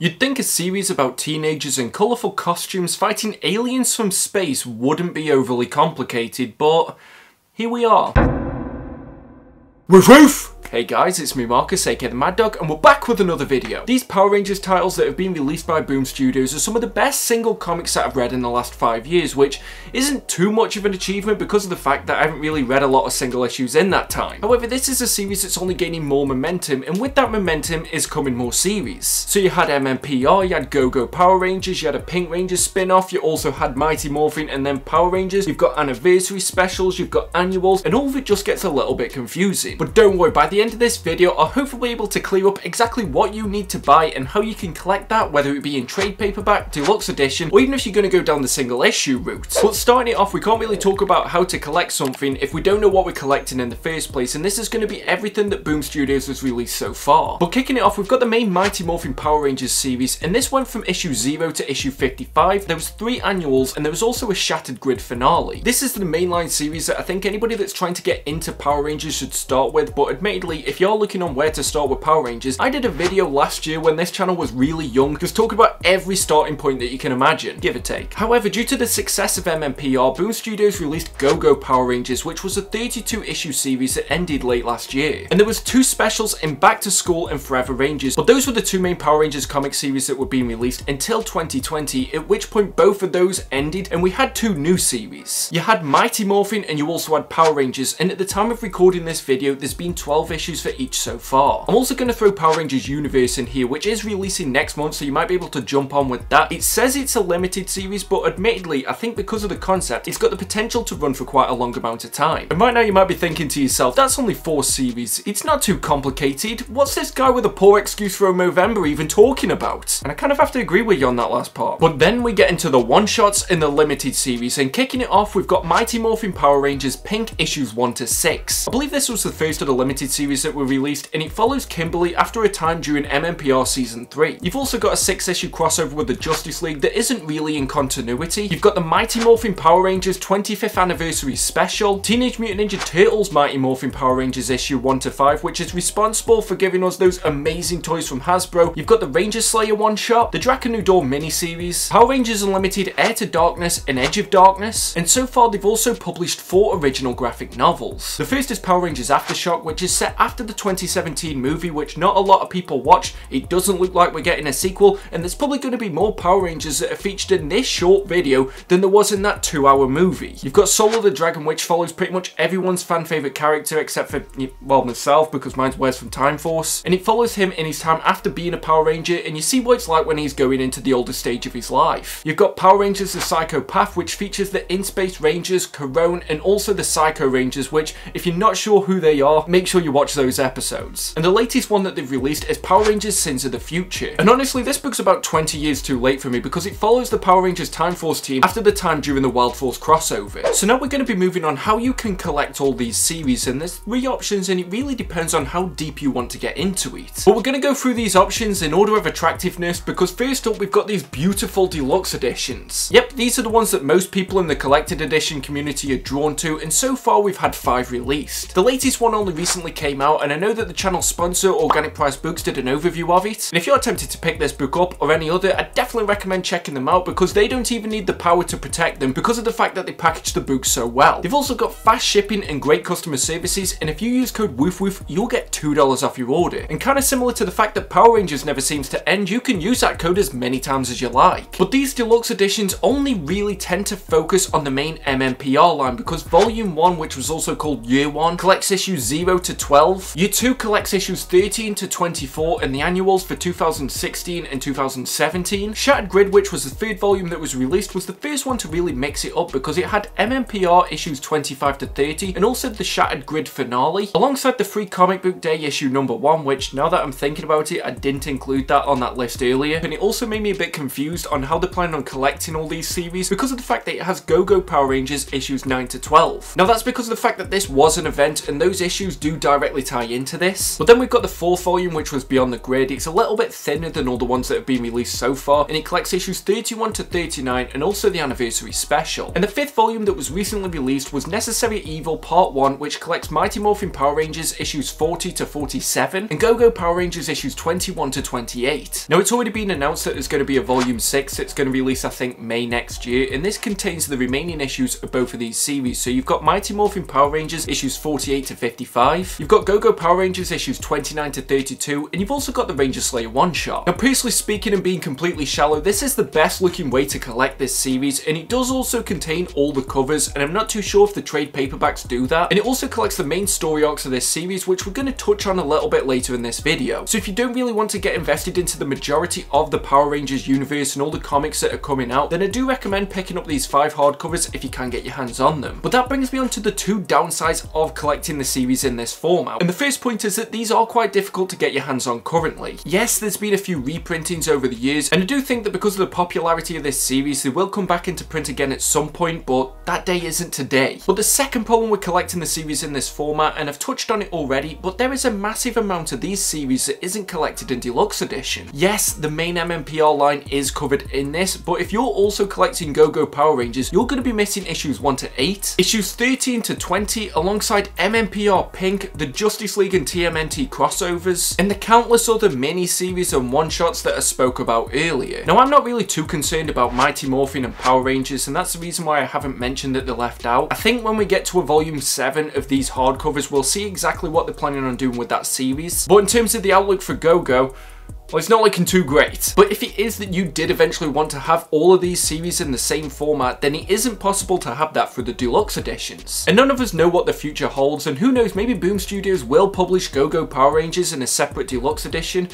You'd think a series about teenagers in colourful costumes fighting aliens from space wouldn't be overly complicated, but here we are. Roof roof! Hey guys, it's me Marcus, aka the Mad Dog, and we're back with another video. These Power Rangers titles that have been released by Boom Studios are some of the best single comics that I've read in the last five years, which isn't too much of an achievement because of the fact that I haven't really read a lot of single issues in that time. However, this is a series that's only gaining more momentum, and with that momentum is coming more series. So you had MMPR, you had Go-Go Power Rangers, you had a Pink Rangers spin-off, you also had Mighty Morphin and then Power Rangers, you've got anniversary specials, you've got annuals, and all of it just gets a little bit confusing. But don't worry, by the end of this video, I'll hopefully be able to clear up exactly what you need to buy and how you can collect that, whether it be in trade paperback, deluxe edition, or even if you're going to go down the single issue route. But starting it off, we can't really talk about how to collect something if we don't know what we're collecting in the first place, and this is going to be everything that Boom Studios has released so far. But kicking it off, we've got the main Mighty Morphin Power Rangers series, and this went from issue 0 to issue 55. There was three annuals, and there was also a Shattered Grid finale. This is the mainline series that I think anybody that's trying to get into Power Rangers should start with, but admittedly, if you're looking on where to start with Power Rangers, I did a video last year when this channel was really young, just talking about every starting point that you can imagine, give or take. However, due to the success of MMPR, Boom Studios released Go-Go Power Rangers, which was a 32 issue series that ended late last year. And there was two specials in Back to School and Forever Rangers, but those were the two main Power Rangers comic series that were being released until 2020, at which point both of those ended and we had two new series. You had Mighty Morphin and you also had Power Rangers, and at the time of recording this video, there's been 12 issues for each so far. I'm also going to throw Power Rangers Universe in here, which is releasing next month, so you might be able to jump on with that. It says it's a limited series, but admittedly, I think because of the concept, it's got the potential to run for quite a long amount of time. And right now you might be thinking to yourself, that's only four series, it's not too complicated. What's this guy with a poor excuse for a Movember even talking about? And I kind of have to agree with you on that last part. But then we get into the one-shots in the limited series, and kicking it off, we've got Mighty Morphin Power Rangers Pink issues 1 to 6. I believe this was the first of the limited series that were released, and it follows Kimberly after a time during MMPR Season 3. You've also got a 6-issue crossover with the Justice League that isn't really in continuity. You've got the Mighty Morphin Power Rangers 25th Anniversary Special, Teenage Mutant Ninja Turtles Mighty Morphin Power Rangers issue 1 to 5, which is responsible for giving us those amazing toys from Hasbro. You've got the Ranger Slayer one-shot, the Drakkon mini-series, Power Rangers Unlimited Heir to Darkness and Edge of Darkness, and so far they've also published four original graphic novels. The first is Power Rangers Aftershock, which is set after the 2017 movie, which not a lot of people watched. It doesn't look like we're getting a sequel, and there's probably going to be more Power Rangers that are featured in this short video than there was in that two-hour movie. You've got Soul of the Dragon, which follows pretty much everyone's fan favourite character, except for, well, myself, because mine's Wes from Time Force, and it follows him in his time after being a Power Ranger, and you see what it's like when he's going into the older stage of his life. You've got Power Rangers The Psycho Path, which features the In-Space Rangers, Karone, and also the Psycho Rangers, which, if you're not sure who they are, make sure you watch those episodes. And the latest one that they've released is Power Rangers Sins of the Future. And honestly, this book's about 20 years too late for me because it follows the Power Rangers Time Force team after the time during the Wild Force crossover. So now we're going to be moving on how you can collect all these series, and there's three options, and it really depends on how deep you want to get into it. But we're going to go through these options in order of attractiveness because first up, we've got these beautiful deluxe editions. Yep, these are the ones that most people in the collected edition community are drawn to, and so far we've had five released. The latest one only recently came out, and I know that the channel sponsor, Organic Priced Books, did an overview of it. And if you're tempted to pick this book up or any other, I definitely recommend checking them out because they don't even need the power to protect them because of the fact that they package the books so well. They've also got fast shipping and great customer services, and if you use code WOOFWOOF, you'll get $2 off your order. And kind of similar to the fact that Power Rangers never seems to end, you can use that code as many times as you like. But these deluxe editions only really tend to focus on the main MMPR line because Volume 1, which was also called Year 1, collects issues 0 to 12. Year 2 collects issues 13 to 24 and the annuals for 2016 and 2017. Shattered Grid, which was the third volume that was released, was the first one to really mix it up because it had MMPR issues 25 to 30 and also the Shattered Grid finale, alongside the free comic book day issue number 1, which now that I'm thinking about it, I didn't include that on that list earlier. And it also made me a bit confused on how they're planning on collecting all these series because of the fact that it has Go-Go Power Rangers issues 9 to 12. Now that's because of the fact that this was an event and those issues do directly directly tie into this. But then we've got the fourth volume, which was Beyond the Grid. It's a little bit thinner than all the ones that have been released so far, and it collects issues 31 to 39 and also the anniversary special. And the fifth volume that was recently released was Necessary Evil Part 1, which collects Mighty Morphin Power Rangers issues 40 to 47, and Go-Go Power Rangers issues 21 to 28. Now it's already been announced that there's going to be a volume 6 that's going to release I think May next year, and this contains the remaining issues of both of these series. So you've got Mighty Morphin Power Rangers issues 48 to 55, you've got Go-Go Power Rangers issues 29 to 32, and you've also got the Ranger Slayer one-shot. Now personally speaking and being completely shallow, this is the best looking way to collect this series, and it does also contain all the covers, and I'm not too sure if the trade paperbacks do that, and it also collects the main story arcs of this series, which we're going to touch on a little bit later in this video. So if you don't really want to get invested into the majority of the Power Rangers universe and all the comics that are coming out, then I do recommend picking up these five hardcovers if you can get your hands on them. But that brings me on to the two downsides of collecting the series in this format. And the first point is that these are quite difficult to get your hands on currently. Yes, there's been a few reprintings over the years, and I do think that because of the popularity of this series, they will come back into print again at some point, but that day isn't today. But the second problem with collecting the series in this format, and I've touched on it already, but there is a massive amount of these series that isn't collected in deluxe edition. Yes, the main MMPR line is covered in this, but if you're also collecting Go-Go Power Rangers, you're going to be missing issues 1 to 8, issues 13 to 20, alongside MMPR Pink, the Justice League and TMNT crossovers, and the countless other mini-series and one-shots that I spoke about earlier. Now, I'm not really too concerned about Mighty Morphin and Power Rangers, and that's the reason why I haven't mentioned that they're left out. I think when we get to a volume 7 of these hardcovers, we'll see exactly what they're planning on doing with that series. But in terms of the outlook for Go-Go, well, it's not looking too great. But if it is that you did eventually want to have all of these series in the same format, then it isn't possible to have that for the deluxe editions. And none of us know what the future holds, and who knows, maybe Boom Studios will publish Go-Go Power Rangers in a separate deluxe edition,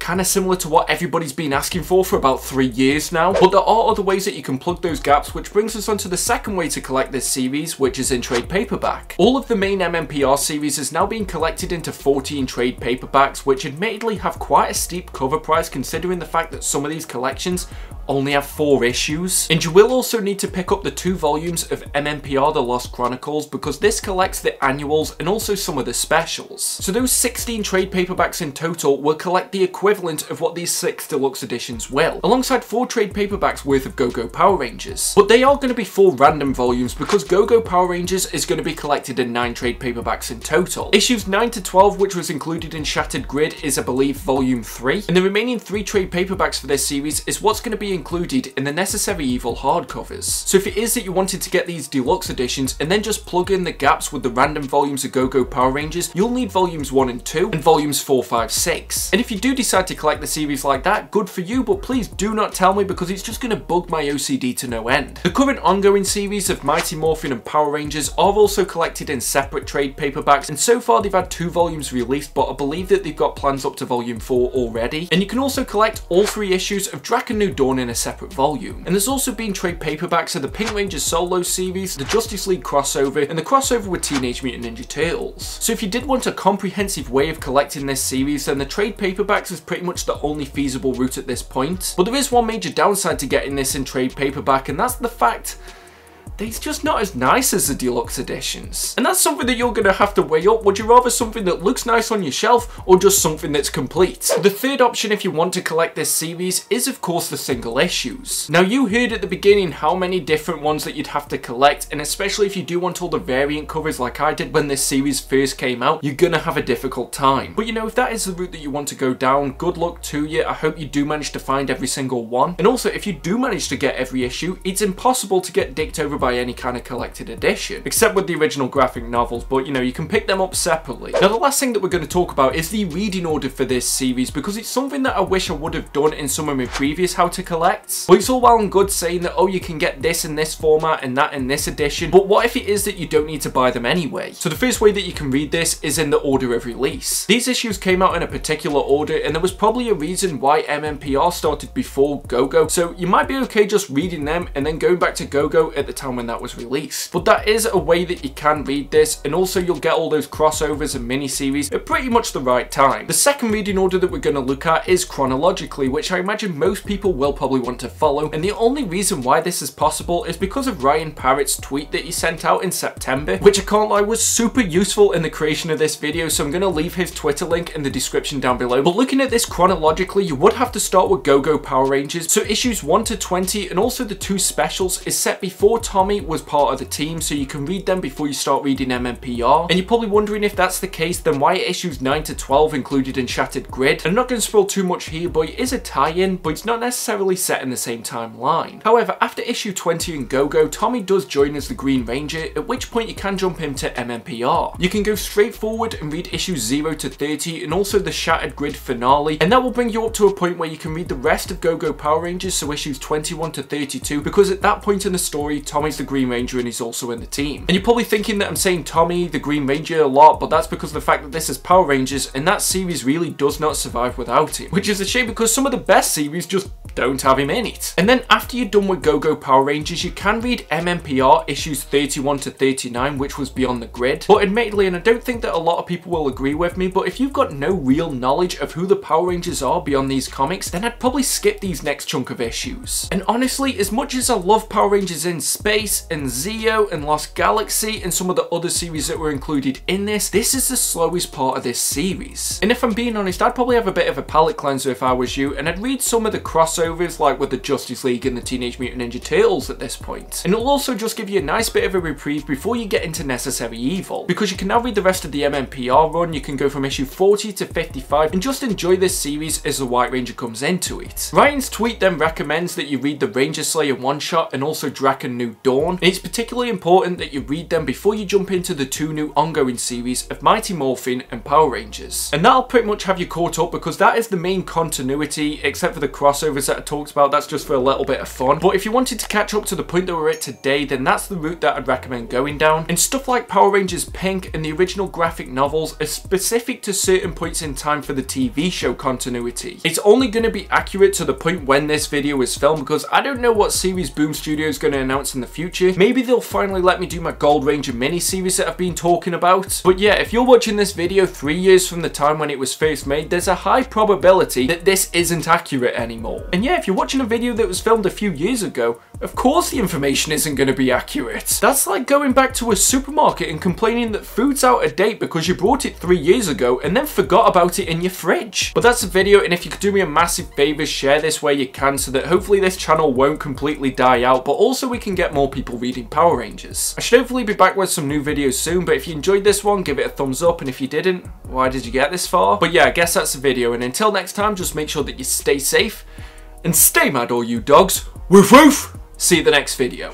kind of similar to what everybody's been asking for for about three years now. But there are other ways that you can plug those gaps, which brings us on to the second way to collect this series, which is in trade paperback. All of the main MMPR series is now being collected into 14 trade paperbacks, which admittedly have quite a steep cover price considering the fact that some of these collections only have four issues. And you will also need to pick up the two volumes of MMPR The Lost Chronicles because this collects the annuals and also some of the specials. So those 16 trade paperbacks in total will collect the equivalent of what these six deluxe editions will, alongside four trade paperbacks worth of Go-Go Power Rangers. But they are going to be four random volumes because Go-Go Power Rangers is going to be collected in nine trade paperbacks in total. Issues 9 to 12, which was included in Shattered Grid, is I believe volume 3, and the remaining three trade paperbacks for this series is what's going to be included in the Necessary Evil hardcovers. So if it is that you wanted to get these deluxe editions and then just plug in the gaps with the random volumes of Go-Go Power Rangers, you'll need volumes 1 and 2 and volumes 4, 5, 6. And if you do decide to collect the series like that, good for you, but please do not tell me because it's just going to bug my OCD to no end. The current ongoing series of Mighty Morphin and Power Rangers are also collected in separate trade paperbacks and so far they've had two volumes released but I believe that they've got plans up to volume 4 already. And you can also collect all three issues of Drakkon New Dawn in a separate volume. And there's also been trade paperbacks of the Pink Ranger Solo series, the Justice League crossover, and the crossover with Teenage Mutant Ninja Turtles. So if you did want a comprehensive way of collecting this series, then the trade paperbacks is pretty much the only feasible route at this point. But there is one major downside to getting this in trade paperback, and that's the fact it's just not as nice as the deluxe editions. And that's something that you're to have to weigh up. Would you rather something that looks nice on your shelf or just something that's complete? The third option if you want to collect this series is of course the single issues. Now you heard at the beginning how many different ones that you'd have to collect and especially if you do want all the variant covers like I did when this series first came out, you're to have a difficult time. But you know, if that is the route that you want to go down, good luck to you. I hope you do manage to find every single one. And also, if you do manage to get every issue, it's impossible to get dicked over by any kind of collected edition, except with the original graphic novels, but you know, you can pick them up separately. Now the last thing that we're going to talk about is the reading order for this series, because it's something that I wish I would have done in some of my previous how to collect. But it's all well and good saying that, oh, you can get this in this format and that in this edition, but what if it is that you don't need to buy them anyway? So the first way that you can read this is in the order of release. These issues came out in a particular order, and there was probably a reason why MMPR started before GoGo, -Go, so you might be okay just reading them and then going back to GoGo -Go at the time when that was released. But that is a way that you can read this, and also you'll get all those crossovers and miniseries at pretty much the right time. The second reading order that we're going to look at is chronologically, which I imagine most people will probably want to follow, and the only reason why this is possible is because of Ryan Parrott's tweet that he sent out in September, which I can't lie was super useful in the creation of this video, so I'm going to leave his Twitter link in the description down below. But looking at this chronologically, you would have to start with Go-Go Power Rangers, so issues 1 to 20 and also the two specials is set before Tommy was part of the team, so you can read them before you start reading MMPR. And you're probably wondering if that's the case, then why issues 9 to 12 included in Shattered Grid? I'm not going to spoil too much here, but it is a tie-in, but it's not necessarily set in the same timeline. However, after issue 20 in Go-Go, Tommy does join as the Green Ranger, at which point you can jump into MMPR. You can go straight forward and read issues 0 to 30 and also the Shattered Grid finale, and that will bring you up to a point where you can read the rest of Go-Go Power Rangers, so issues 21 to 32, because at that point in the story, Tommy's the Green Ranger and he's also in the team. And you're probably thinking that I'm saying Tommy, the Green Ranger a lot, but that's because of the fact that this is Power Rangers, and that series really does not survive without him. Which is a shame because some of the best series just don't have him in it. And then after you're done with Go-Go Power Rangers, you can read MMPR issues 31 to 39, which was Beyond the Grid. But admittedly, and I don't think that a lot of people will agree with me, but if you've got no real knowledge of who the Power Rangers are beyond these comics, then I'd probably skip these next chunk of issues. And honestly, as much as I love Power Rangers in Space and Zeo and Lost Galaxy and some of the other series that were included in this, this is the slowest part of this series. And if I'm being honest, I'd probably have a bit of a palate cleanser if I was you, and I'd read some of the crossovers like with the Justice League and the Teenage Mutant Ninja Turtles at this point. And it'll also just give you a nice bit of a reprieve before you get into Necessary Evil, because you can now read the rest of the MMPR run, you can go from issue 40 to 55 and just enjoy this series as the White Ranger comes into it. Ryan's tweet then recommends that you read the Ranger Slayer one-shot and also Drakkon New Dawn, and it's particularly important that you read them before you jump into the two new ongoing series of Mighty Morphin and Power Rangers. And that'll pretty much have you caught up because that is the main continuity, except for the crossovers that I talked about, that's just for a little bit of fun. But if you wanted to catch up to the point that we're at today, then that's the route that I'd recommend going down. And stuff like Power Rangers Pink and the original graphic novels are specific to certain points in time for the TV show continuity. It's only going to be accurate to the point when this video is filmed because I don't know what series Boom Studio is going to announce in the future. Maybe they'll finally let me do my Gold Ranger mini-series that I've been talking about. But yeah, if you're watching this video three years from the time when it was first made, there's a high probability that this isn't accurate anymore. And yeah, if you're watching a video that was filmed a few years ago, of course the information isn't going to be accurate. That's like going back to a supermarket and complaining that food's out of date because you brought it three years ago and then forgot about it in your fridge. But that's the video and if you could do me a massive favour, share this where you can so that hopefully this channel won't completely die out but also we can get more people reading Power Rangers. I should hopefully be back with some new videos soon but if you enjoyed this one give it a thumbs up and if you didn't, why did you get this far? But yeah, I guess that's the video and until next time just make sure that you stay safe and stay mad all you dogs. Woof woof! See you the next video.